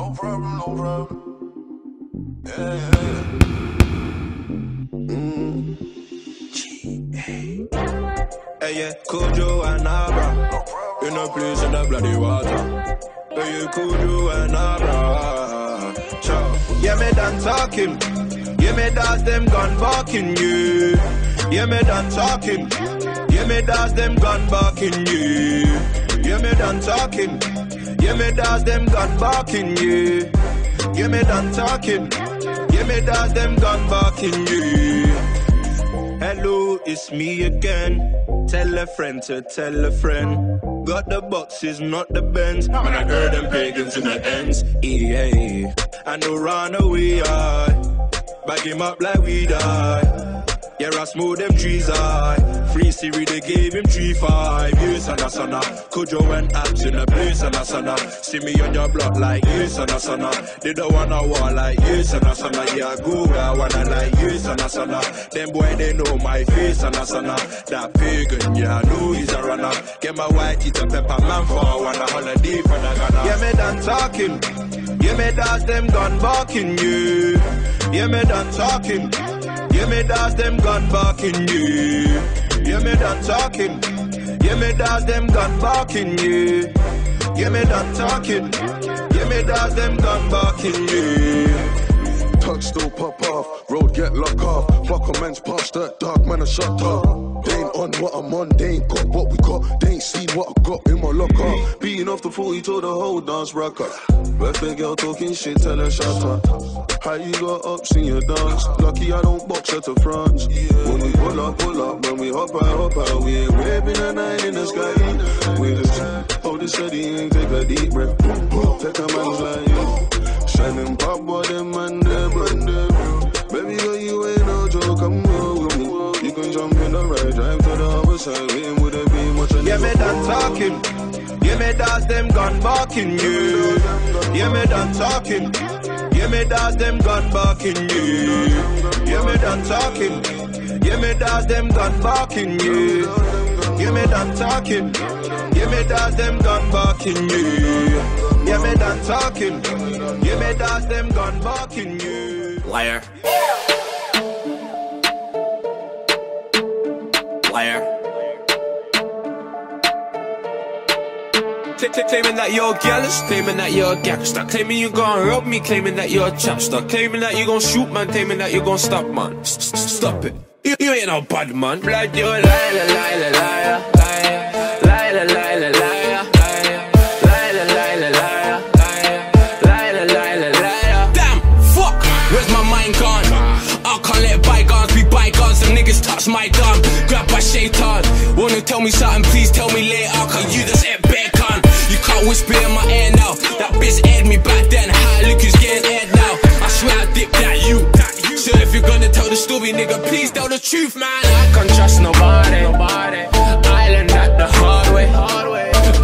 No problem, no problem. Yeah, yeah. Mm. Hey, yeah, Kojo and Abra. In a place in the bloody water. Hey, yeah, Kojo and Abra. Ciao. Yeah, me done talking. Yeah, me dance them gun barking you. Yeah, me done talking. Yeah, me dance them gun barking you. Yeah, me done talking. Yeah, me dance them gun barking. Yeah, me done talking. Yeah, me dance them gun barking you. Hello, it's me again. Tell a friend to tell a friend. Got the boxes, not the bends. Man, I heard them pagans in the ends. EA. And no run away, I. Bag him up like we die. Yeah, I smooth them trees, I. Free Siri, they gave him three five years and a sana. Kojo and abs in the place and a sana. See me on your block like yes and a sana. They don't wanna war like yes and a sana. Yeah, go I wanna like yes and a sana. Them boy, they know my face and a sana. That pagan, yeah, I know he's a runner. Get my white teeth and pepper man for a wanna holiday for the Ghana. Yeah, me done talking. Yeah, me dance them gun barking you. Yeah, me done talking. Yeah, me dance them gun barking you. Me done talking. Yeah, me dance them gun barking you. Yeah, me done talking. Yeah, me dance them gun barking you. Still pop off, road get locked off. Fuck a man's past that dark man, I shut up. They ain't on what I'm on, they ain't got what we got. They ain't seen what I got in my locker. Beating off the 40 told the whole dance rocker. Birthday girl talking shit, tell her shut up. How you got ups in your dance? Lucky I don't box her to France. When we pull up, pull up, when we hop out, hop out. We ain't waving a nine in the sky. We just hold it steady and take a deep breath. Take a man's you. Shining pop, boy, talking. Yeah, me dance them gun barking you. Yeah, me done talking. Yeah, me dance them gun barking you. Yeah, me done talking. Yeah, me dance them gun barking you. Yeah, me done talking. Yeah, me dance them gun barking you. Yeah, me done talking. Yeah, me dance them gun barking you. Liar. Liar. Claiming that you're jealous, claiming that you're a gangster, claiming you gon' rob me, claiming that you're a chapster, claiming that you gon' shoot, man, claiming that you're gonna stop, man. Stop it. You, you ain't no bad man. Blood, you're a liar, liar, liar, liar, liar, liar, liar. liar. niggas touch my gun. Grab by shaitan. Wanna tell me something, please tell me later. Cause you the can't whisper in my ear now. That bitch aired me back then. How look who's getting aired now. I swear I dipped that you. So if you're gonna tell the story, nigga, please tell the truth, man. I can't trust nobody. Nobody. I learned that the hard way.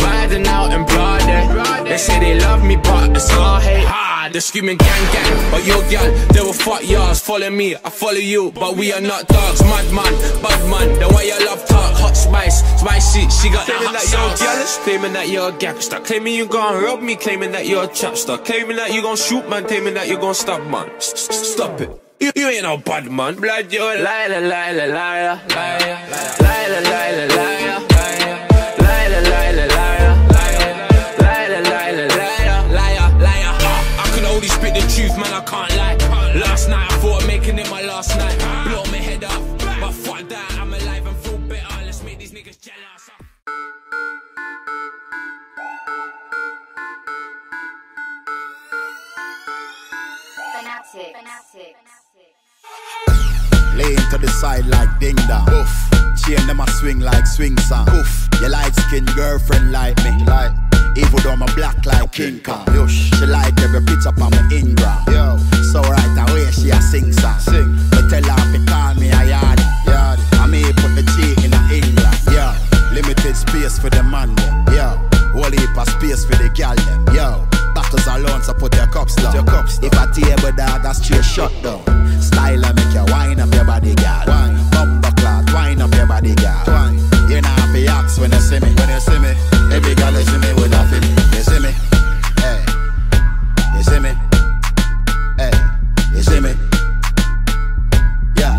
Riding out in day. They say they love me, but it's all hate mad. They're screaming gang gang, but your gang, they will fuck yours. Follow me, I follow you, but we are not dogs. Mad man, bad man, Then why your love talk. Hot spice, spicy, she got claiming that, that you're jealous, claiming that you're a gangster, claiming you gon' rob me, claiming that you're a chapster, claiming that you gon' shoot man, claiming that you gon' stop man. Stop it. You, you ain't no bad man. Blood, you're a liar, liar, liar, liar, liar, liar, liar, liar. Laying to the side like ding dong. Oof. Chain them a swing like swing song. Oof. Your light skin girlfriend like me. Like. Even though I'm a black like King Kong. Yush. She like every picture on my Ingram. table dog, a straight shut down. Style and make you wind up your body, girl. Wine. Bumper clock, wine up your body, girl. Wine. You know I be axe when you see me. When you see me, every girl you see me with a feel me. You see me, hey. You see me, hey. You see me, yeah.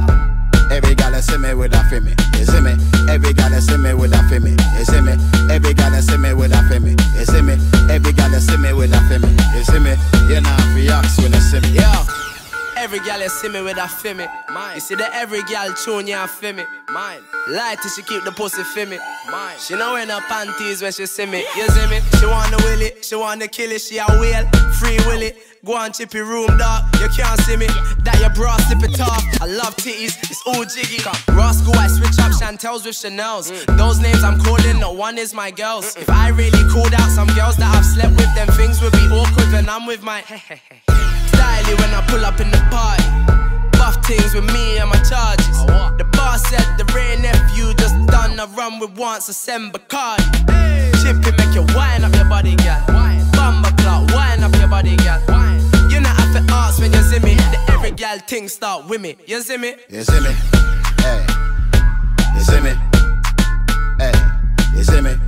Every girl you see me with a feel me. You see me, every girl you see me with a feel me. You see me, every girl you see me with a me. Every gal you see me with a feel me. Mine. You see that every gal tune yeah feel me. Mine. Till she keep the pussy feel me. Mine. She know wear no panties when she see me. You see me? She wanna will it, she wanna kill it, she a whale. Free will it. Go on chippy room dog. You can't see me. That your bra slip it off. I love titties, it's all jiggy. Roscoe, I switch up Chantels with Chanel's. Mm. Those names I'm calling, no one is my girls. If I really called out some girls that I've slept with, them things would be awkward when I'm with my styly when I pull up in the party. Buff things with me and my charges. The boss said the rain nephew just done a run with once a send Bacardi. Chippy make you wind up your body, girl. Bumba clock, wind up your body, girl. You know have to ask when you see me. The every gal thing start with me. You see me? You see me? Hey. You see me? Hey. You see me?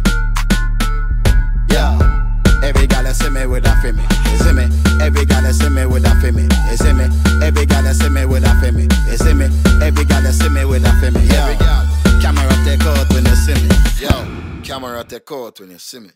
Camera take out when you see me.